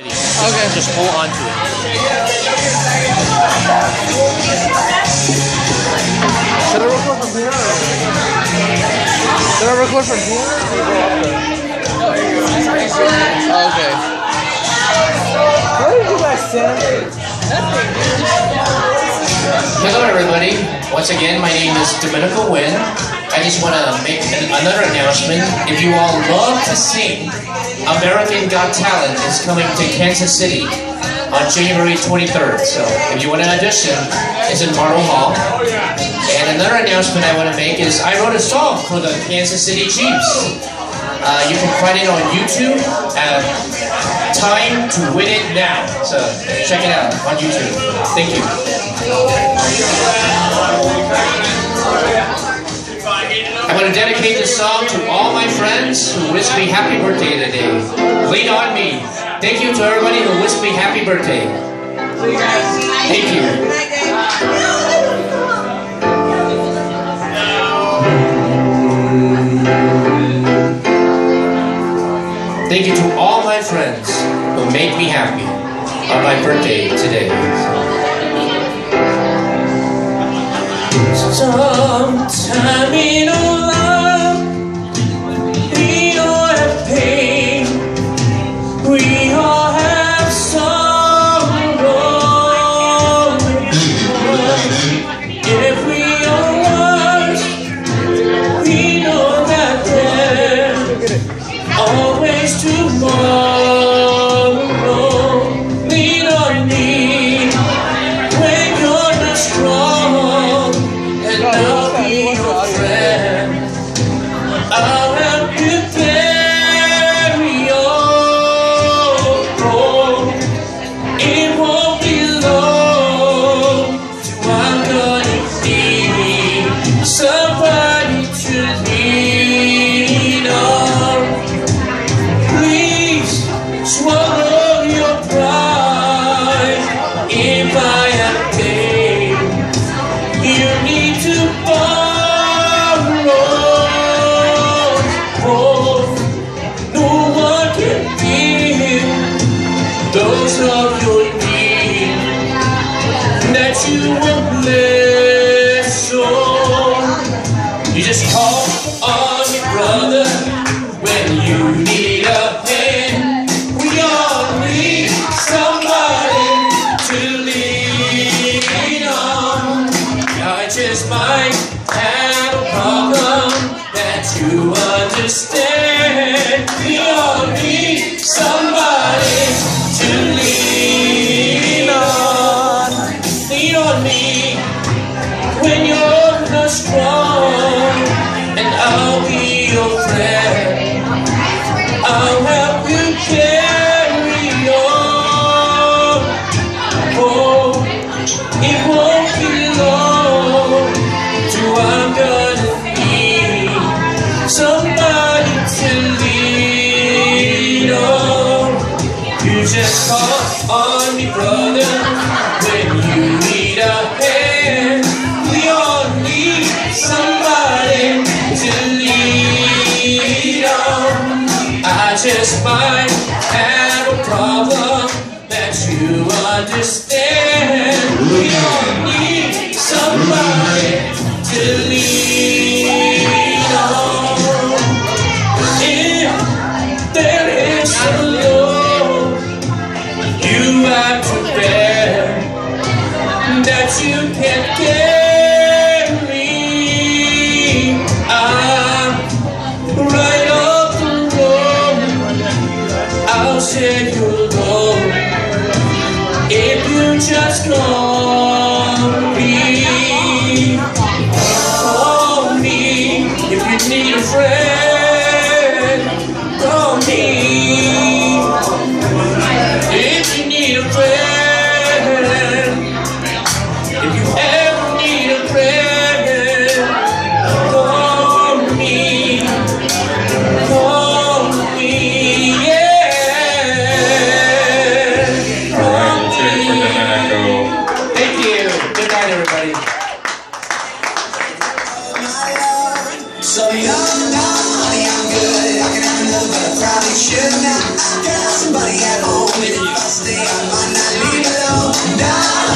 Okay. Just hold on to it. Should I record from here? Should I record from here? Or go up there? Oh, okay. Where did you guys stand? Hello, everybody. Once again, my name is Dominico Nguyen. I just want to make another announcement. If you all love to sing, American Got Talent is coming to Kansas City on January 23rd. So if you want to audition, it's in Marble Hall. And another announcement I want to make is I wrote a song for the Kansas City Chiefs. Uh, you can find it on YouTube. Uh, Time to Win It Now. So check it out on YouTube. Thank you. Want to dedicate this song to all my friends who wish me happy birthday today. Lean on me. Thank you to everybody who wished me happy birthday. Thank you. Thank you to all my friends who make me happy on my birthday today. Sometime in just might have a problem that you understand. We all need somebody just call on me, brother, when you need a hand. We all need somebody to lean on. I just might have a problem that you understand. We all just call. should not. I got somebody at home, and if I stay, I might not leave alone.